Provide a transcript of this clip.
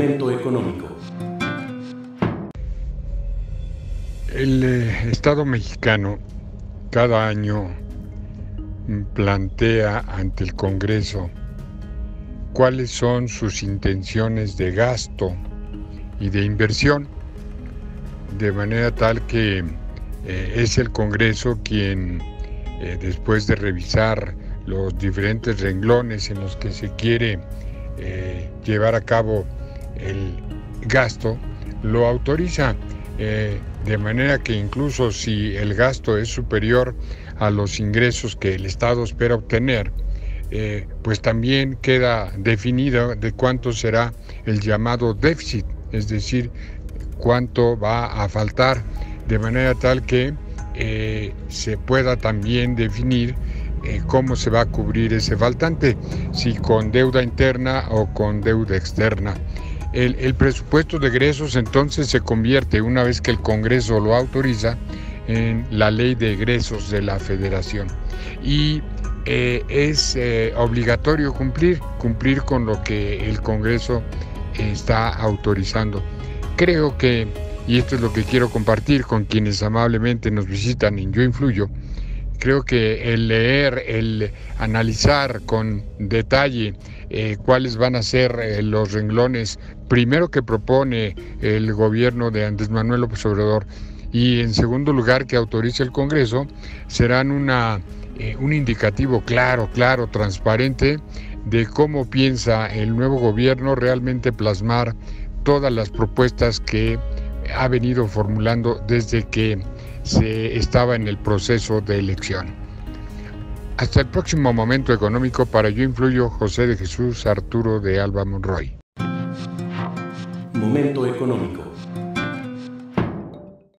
Económico. El eh, Estado mexicano cada año plantea ante el Congreso cuáles son sus intenciones de gasto y de inversión, de manera tal que eh, es el Congreso quien, eh, después de revisar los diferentes renglones en los que se quiere llevar a cabo el gasto, lo autoriza, de manera que incluso si el gasto es superior a los ingresos que el Estado espera obtener, eh, pues también queda definido de cuánto será el llamado déficit, es decir, cuánto va a faltar, de manera tal que eh, se pueda también definir eh, cómo se va a cubrir ese faltante, si con deuda interna o con deuda externa. El, presupuesto de egresos entonces se convierte, una vez que el Congreso lo autoriza, en la ley de egresos de la federación. Y eh, es eh, obligatorio cumplir, cumplir con lo que el Congreso está autorizando. Creo que, y esto es lo que quiero compartir con quienes amablemente nos visitan en Yo Influyo, creo que el leer, el analizar con detalle eh, cuáles van a ser los renglones, primero que propone el gobierno de Andrés Manuel López Obrador, y en segundo lugar que autorice el Congreso, serán una, eh, un indicativo claro, claro, transparente de cómo piensa el nuevo gobierno realmente plasmar todas las propuestas que ha venido formulando desde que se estaba en el proceso de elección. Hasta el próximo momento económico para Yo Influyo, José de Jesús Arturo de Alba Monroy. Momento económico.